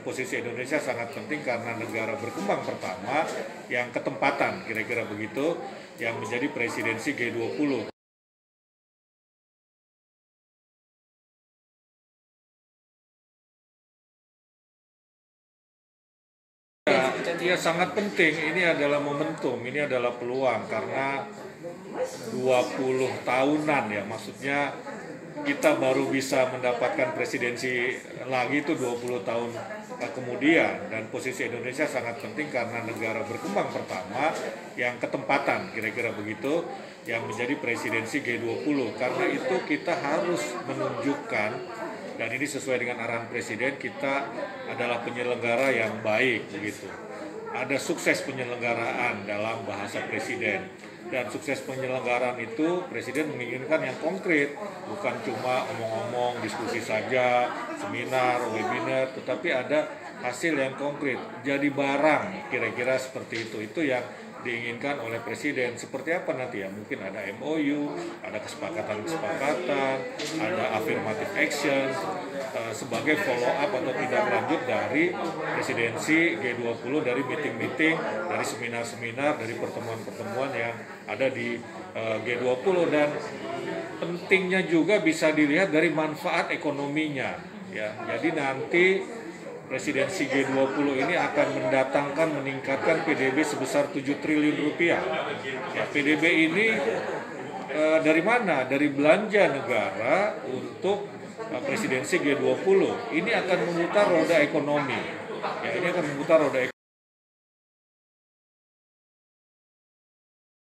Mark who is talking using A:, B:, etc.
A: posisi Indonesia sangat penting karena negara berkembang pertama yang ketempatan kira-kira begitu yang menjadi presidensi G20. Ya, ya sangat penting. Ini adalah momentum, ini adalah peluang karena 20 tahunan ya maksudnya kita baru bisa mendapatkan presidensi lagi itu 20 tahun kemudian. Dan posisi Indonesia sangat penting karena negara berkembang pertama yang ketempatan kira-kira begitu yang menjadi presidensi G20 karena itu kita harus menunjukkan dan ini sesuai dengan arahan presiden kita adalah penyelenggara yang baik begitu ada sukses penyelenggaraan dalam bahasa presiden. Dan sukses penyelenggaraan itu presiden menginginkan yang konkret. Bukan cuma omong-omong diskusi saja seminar webinar tetapi ada hasil yang konkret. Jadi barang kira-kira seperti itu. Itu yang diinginkan oleh presiden. Seperti apa nanti ya? Mungkin ada MOU ada kesepakatan-kesepakatan ada affirmative action uh, sebagai follow up atau tindak lanjut dari presidensi G20 dari meeting-meeting dari seminar-seminar dari pertemuan-pertemuan yang ada di uh, G20 dan pentingnya juga bisa dilihat dari manfaat ekonominya ya. Jadi nanti presidensi G20 ini akan mendatangkan meningkatkan PDB sebesar 7 triliun rupiah. Ya, PDB ini e, dari mana? Dari belanja negara untuk e, presidensi G20. Ini akan memutar roda ekonomi. Ya, ini akan memutar roda ekonomi.